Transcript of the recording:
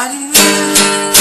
I knew